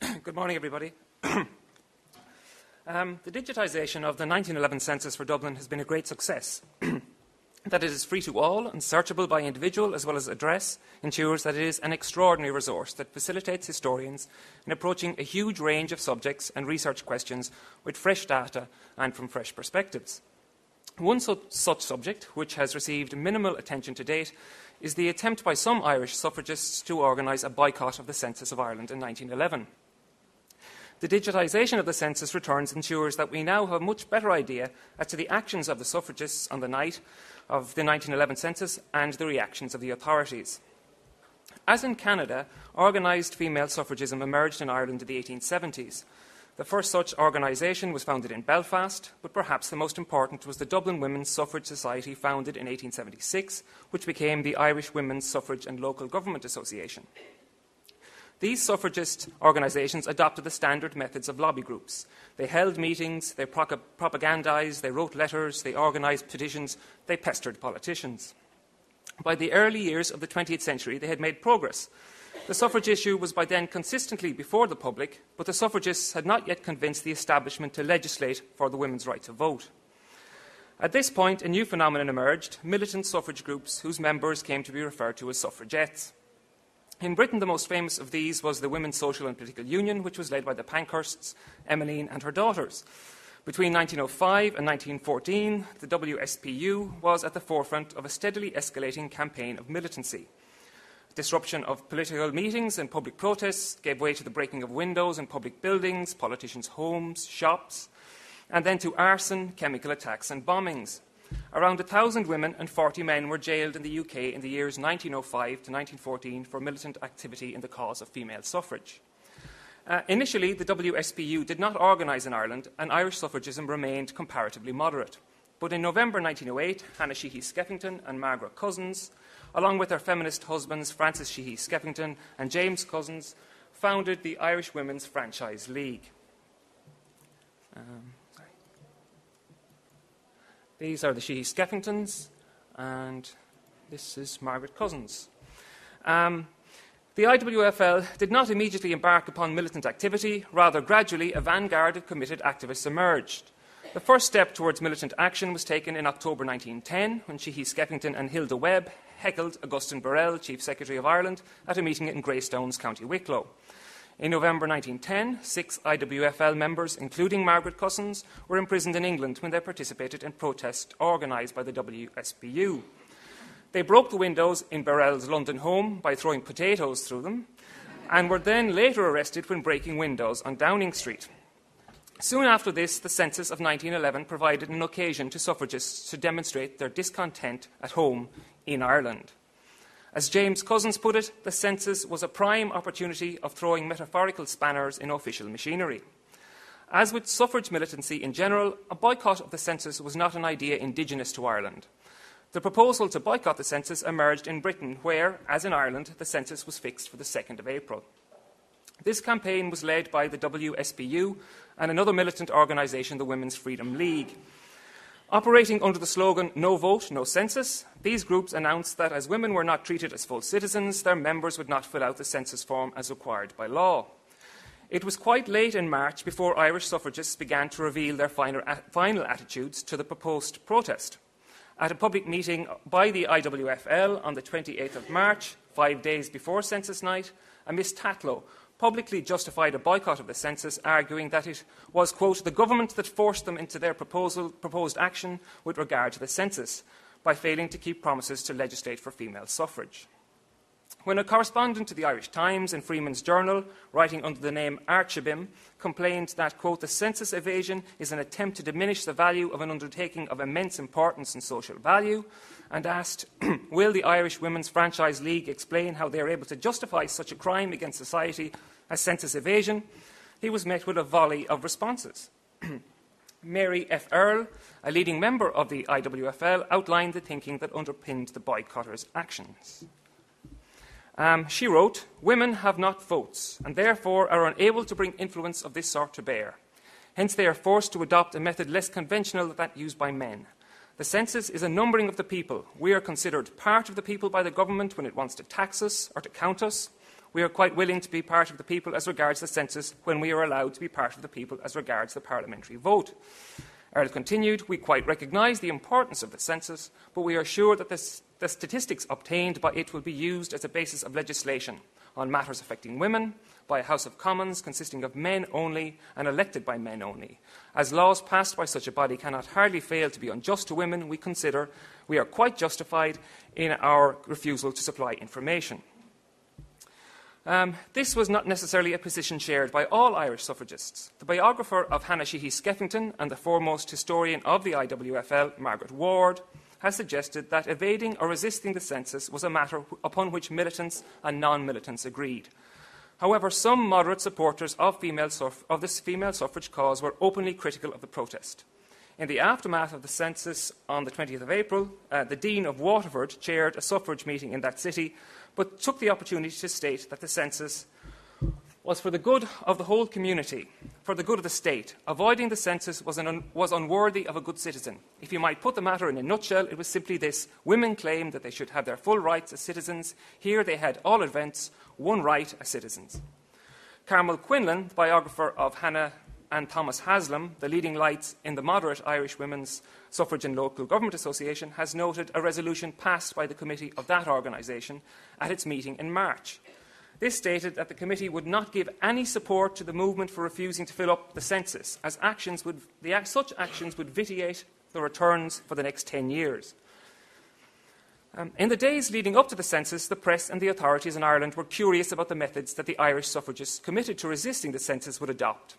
Good morning, everybody. um, the digitisation of the 1911 census for Dublin has been a great success. that it is free to all and searchable by individual as well as address ensures that it is an extraordinary resource that facilitates historians in approaching a huge range of subjects and research questions with fresh data and from fresh perspectives. One su- such subject, which has received minimal attention to date, is the attempt by some Irish suffragists to organise a boycott of the census of Ireland in 1911. The digitisation of the census returns ensures that we now have a much better idea as to the actions of the suffragists on the night of the 1911 census and the reactions of the authorities. As in Canada, organised female suffragism emerged in Ireland in the 1870s. The first such organisation was founded in Belfast, but perhaps the most important was the Dublin Women's Suffrage Society, founded in 1876, which became the Irish Women's Suffrage and Local Government Association. These suffragist organisations adopted the standard methods of lobby groups. They held meetings, they pro- propagandised, they wrote letters, they organised petitions, they pestered politicians. By the early years of the 20th century, they had made progress. The suffrage issue was by then consistently before the public, but the suffragists had not yet convinced the establishment to legislate for the women's right to vote. At this point, a new phenomenon emerged militant suffrage groups whose members came to be referred to as suffragettes. In Britain, the most famous of these was the Women's Social and Political Union, which was led by the Pankhursts, Emmeline, and her daughters. Between 1905 and 1914, the WSPU was at the forefront of a steadily escalating campaign of militancy. Disruption of political meetings and public protests gave way to the breaking of windows in public buildings, politicians' homes, shops, and then to arson, chemical attacks, and bombings. Around 1,000 women and 40 men were jailed in the UK in the years 1905 to 1914 for militant activity in the cause of female suffrage. Uh, initially, the WSPU did not organise in Ireland, and Irish suffragism remained comparatively moderate. But in November 1908, Hannah Sheehy Skeffington and Margaret Cousins, along with their feminist husbands Francis Sheehy Skeffington and James Cousins, founded the Irish Women's Franchise League. Um, these are the Sheehy Skeffingtons, and this is Margaret Cousins. Um, the IWFL did not immediately embark upon militant activity, rather, gradually, a vanguard of committed activists emerged. The first step towards militant action was taken in October 1910 when Sheehy Skeffington and Hilda Webb heckled Augustine Birrell, Chief Secretary of Ireland, at a meeting in Greystones, County Wicklow. In November 1910, six IWFL members, including Margaret Cousins, were imprisoned in England when they participated in protests organised by the WSPU. They broke the windows in Birrell's London home by throwing potatoes through them, and were then later arrested when breaking windows on Downing Street. Soon after this, the census of 1911 provided an occasion to suffragists to demonstrate their discontent at home in Ireland. As James Cousins put it, the census was a prime opportunity of throwing metaphorical spanners in official machinery. As with suffrage militancy in general, a boycott of the census was not an idea indigenous to Ireland. The proposal to boycott the census emerged in Britain, where, as in Ireland, the census was fixed for the 2nd of April. This campaign was led by the WSPU and another militant organisation, the Women's Freedom League. Operating under the slogan No Vote, No Census, these groups announced that as women were not treated as full citizens, their members would not fill out the census form as required by law. It was quite late in March before Irish suffragists began to reveal their final, attitudes to the proposed protest. At a public meeting by the IWFL on the 28th of March, five days before census night, a Miss Tatlow publicly justified a boycott of the census, arguing that it was, quote, the government that forced them into their proposal, proposed action with regard to the census by failing to keep promises to legislate for female suffrage. When a correspondent to the Irish Times and Freeman's Journal, writing under the name Archibim, complained that, quote, the census evasion is an attempt to diminish the value of an undertaking of immense importance and social value, and asked, Will the Irish Women's Franchise League explain how they are able to justify such a crime against society as census evasion? He was met with a volley of responses. Mary F. Earle, a leading member of the IWFL, outlined the thinking that underpinned the boycotters' actions. Um, she wrote, Women have not votes, and therefore are unable to bring influence of this sort to bear. Hence, they are forced to adopt a method less conventional than that used by men. The census is a numbering of the people. We are considered part of the people by the government when it wants to tax us or to count us. we are quite willing to be part of the people as regards the census when we are allowed to be part of the people as regards the parliamentary vote. Earl continued, We quite recognise the importance of the census, but we are sure that this, the statistics obtained by it will be used as a basis of legislation on matters affecting women by a House of Commons consisting of men only and elected by men only. As laws passed by such a body cannot hardly fail to be unjust to women, we consider we are quite justified in our refusal to supply information. Um, this was not necessarily a position shared by all Irish suffragists. The biographer of Hannah Sheehy Skeffington and the foremost historian of the IWFL, Margaret Ward, has suggested that evading or resisting the census was a matter upon which militants and non militants agreed. However, some moderate supporters of, suff- of this female suffrage cause were openly critical of the protest. In the aftermath of the census on the 20th of April, uh, the Dean of Waterford chaired a suffrage meeting in that city, but took the opportunity to state that the census was for the good of the whole community, for the good of the state. Avoiding the census was, un- was, unworthy of a good citizen. If you might put the matter in a nutshell, it was simply this women claimed that they should have their full rights as citizens. Here they had all events, one right as citizens. Carmel Quinlan, the biographer of Anna and Thomas Haslam, the leading lights in the moderate Irish Women's Suffrage and Local Government Association, has noted a resolution passed by the committee of that organisation at its meeting in March. This stated that the committee would not give any support to the movement for refusing to fill up the census, as actions would, the, such actions would vitiate the returns for the next 10 years. Um, in the days leading up to the census, the press and the authorities in Ireland were curious about the methods that the Irish suffragists committed to resisting the census would adopt.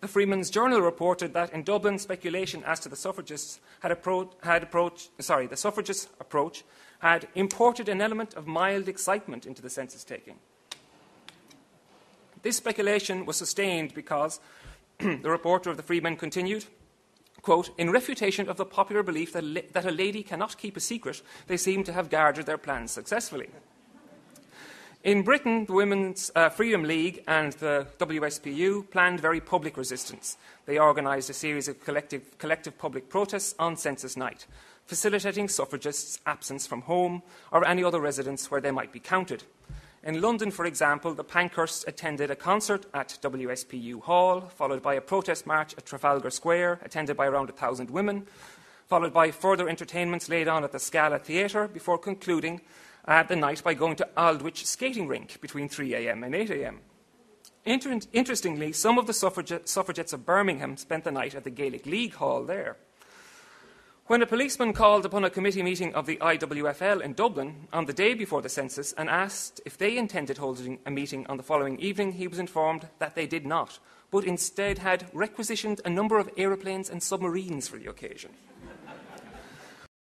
The Freeman's Journal reported that in Dublin, speculation as to the suffragists had, appro- had approach, sorry, the suffragists' approach had imported an element of mild excitement into the census taking. This speculation was sustained because the reporter of the Freeman continued, quote, in refutation of the popular belief that, that a lady cannot keep a secret, they seem to have guarded their plans successfully. In Britain, the Women's uh, Freedom League and the WSPU planned very public resistance. They organised a series of collective, collective public protests on census night, facilitating suffragists' absence from home or any other residence where they might be counted. In London, for example, the Pankhursts attended a concert at WSPU Hall, followed by a protest march at Trafalgar Square, attended by around a thousand women, followed by further entertainments laid on at the Scala Theatre, before concluding uh, the night by going to Aldwych skating rink between 3am and 8am. Inter- interestingly, some of the suffrage- suffragettes of Birmingham spent the night at the Gaelic League Hall there. When a policeman called upon a committee meeting of the IWFL in Dublin on the day before the census and asked if they intended holding a meeting on the following evening, he was informed that they did not, but instead had requisitioned a number of aeroplanes and submarines for the occasion.